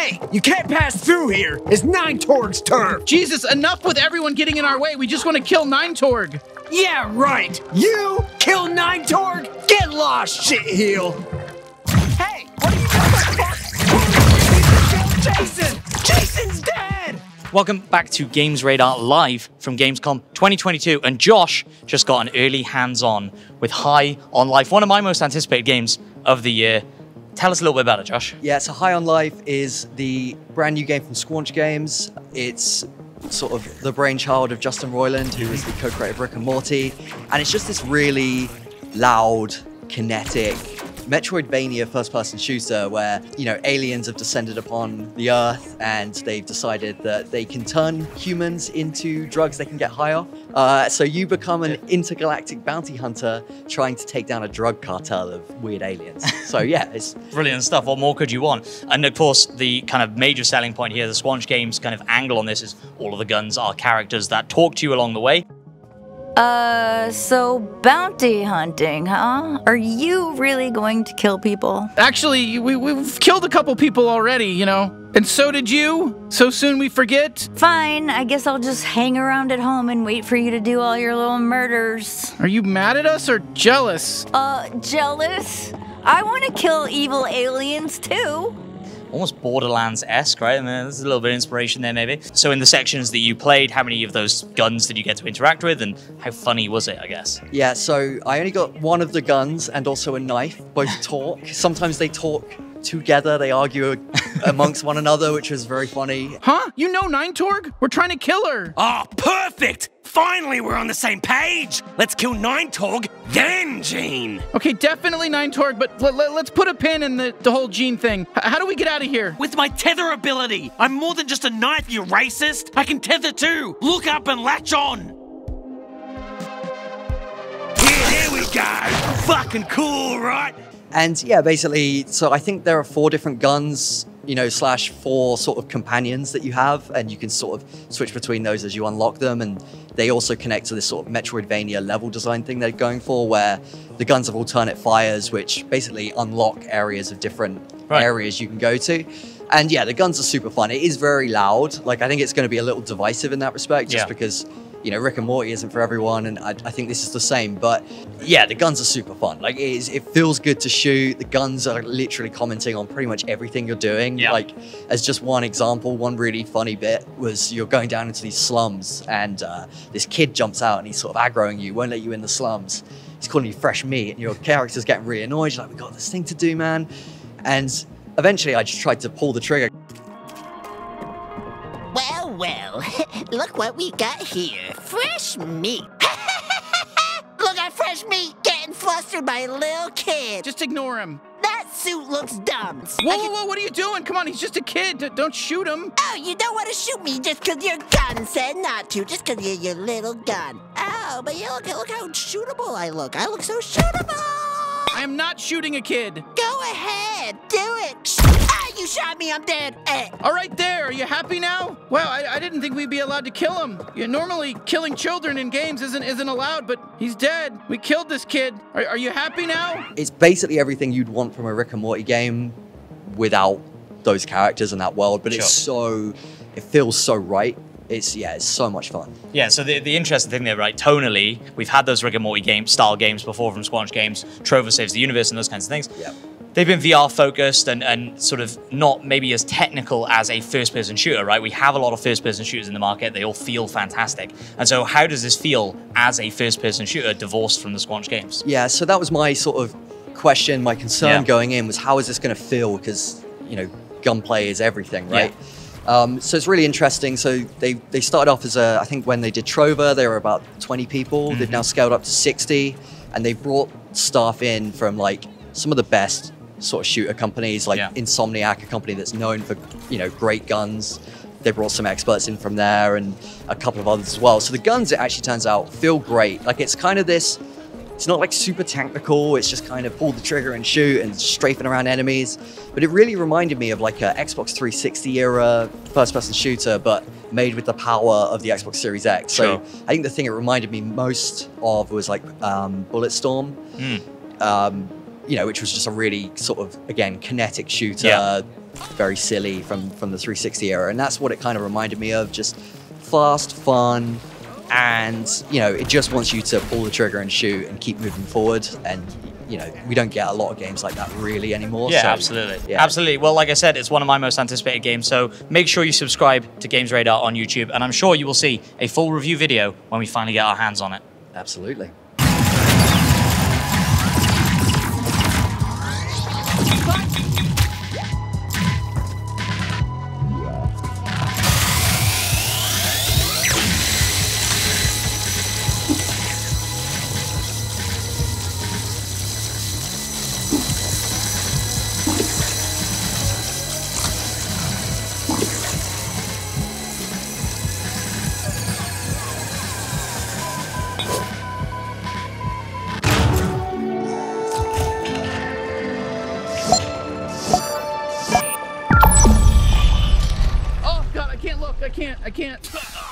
Hey, you can't pass through here. It's Nine Torg's turf. Jesus, enough with everyone getting in our way. We just want to kill Nine Torg. Yeah, right. You kill Nine Torg? Get lost, shitheel. Hey, what are you doing? Fuck? Jason! Jason's dead! Welcome back to Games Radar live from Gamescom 2022. And Josh just got an early hands on with High on Life, one of my most anticipated games of the year. Tell us a little bit about it, Josh. Yeah, so High on Life is the brand new game from Squanch Games. It's sort of the brainchild of Justin Roiland, who is the co-creator of Rick and Morty. And it's just this really loud, kinetic, Metroidvania first-person shooter where, you know, aliens have descended upon the Earth and they've decided that they can turn humans into drugs they can get high off. Uh, so you become an intergalactic bounty hunter trying to take down a drug cartel of weird aliens. So yeah, it's Brilliant stuff. What more could you want? And of course, the kind of major selling point here, the Squanch Games kind of angle on this is all of the guns are characters that talk to you along the way. Uh, so bounty hunting, huh? Are you really going to kill people? Actually, we, we've killed a couple people already, you know. And so did you. So soon we forget. Fine, I guess I'll just hang around at home and wait for you to do all your little murders. Are you mad at us or jealous? Uh, jealous? I want to kill evil aliens too. Almost Borderlands esque, right? I mean, there's a little bit of inspiration there, maybe. So, in the sections that you played, how many of those guns did you get to interact with, and how funny was it, I guess? Yeah, so I only got one of the guns and also a knife. Both talk. Sometimes they talk together, they argue amongst one another, which was very funny. Huh? You know Nine Torg? We're trying to kill her. Oh, perfect! Finally, we're on the same page. Let's kill Nine Torg, then Gene. Okay, definitely Nine Torg, but let, let, us put a pin in the, the whole gene thing. H- how do we get out of here? With my tether ability, I'm more than just a knife, you racist. I can tether too. Look up and latch on. Here, here we go. Fucking cool, right? And yeah, basically, so I think there are four different guns, you know, slash four sort of companions that you have, and you can sort of switch between those as you unlock them. And they also connect to this sort of Metroidvania level design thing they're going for, where the guns have alternate fires, which basically unlock areas of different Right. areas you can go to. And yeah, the guns are super fun. It is very loud. Like, I think it's going to be a little divisive in that respect, just Yeah. because you know, Rick and Morty isn't for everyone, and I, I think this is the same. But yeah, the guns are super fun. Like it, is, it feels good to shoot. The guns are literally commenting on pretty much everything you're doing. Yeah. Like as just one example, one really funny bit was you're going down into these slums, and uh, this kid jumps out and he's sort of aggroing you, won't let you in the slums. He's calling you fresh meat, and your character's getting really annoyed. You're like, we got this thing to do, man. And eventually, I just tried to pull the trigger. Well, well, look what we got here. Fresh meat. look at fresh meat getting flustered by a little kid. Just ignore him. That suit looks dumb. Whoa, whoa, whoa, what are you doing? Come on, he's just a kid. D- don't shoot him. Oh, you don't want to shoot me just 'cause your gun said not to, just 'cause you're your little gun. Oh, but you look, look how shootable I look. I look so shootable. I am not shooting a kid. Go ahead, do it. You shot me, I'm dead. Eh. All right, there. Are you happy now? Wow, I, I didn't think we'd be allowed to kill him. Yeah, normally, killing children in games isn't isn't allowed, but he's dead. We killed this kid. Are, are you happy now? it's basically everything you'd want from a Rick and Morty game without those characters and that world, but it's so it feels so right. It's yeah, it's so much fun. Yeah, so the, the interesting thing there, right? Tonally, we've had those Rick and Morty game style games before from Squanch Games, Trover Saves the Universe, and those kinds of things. Yeah. They've been VR focused and, and sort of not maybe as technical as a first person shooter, right? We have a lot of first person shooters in the market. They all feel fantastic. And so, how does this feel as a first person shooter divorced from the Squanch games? Yeah, so that was my sort of question, my concern Yeah. going in was how is this going to feel because you know gunplay is everything, right? Um, so it's really interesting. So they they started off as a I think when they did Trover they were about 20 people. They've Mm-hmm. now scaled up to 60, and they brought staff in from like some of the best sort of shooter companies like Yeah. Insomniac, a company that's known for you know great guns. They brought some experts in from there and a couple of others as well. So the guns, it actually turns out, feel great. Like it's kind of this. It's not like super technical. It's just kind of pull the trigger and shoot and strafing around enemies. But it really reminded me of like a Xbox 360 era first-person shooter, but made with the power of the Xbox Series X. So Sure. I think the thing it reminded me most of was like um, Bulletstorm um, you know, which was just a really sort of again kinetic shooter, Yeah. very silly from from the 360 era, and that's what it kind of reminded me of. Just fast, fun, and you know, it just wants you to pull the trigger and shoot and keep moving forward. And you know, we don't get a lot of games like that really anymore. Yeah, so, absolutely. yeah. Absolutely. Well, like I said, it's one of my most anticipated games. So make sure you subscribe to Games Radar on YouTube, and I'm sure you will see a full review video when we finally get our hands on it. Absolutely. God, I can't.